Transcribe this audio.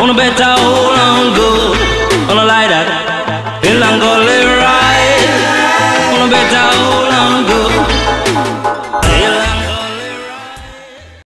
On a better old on good. On a light that. go live right On a better hold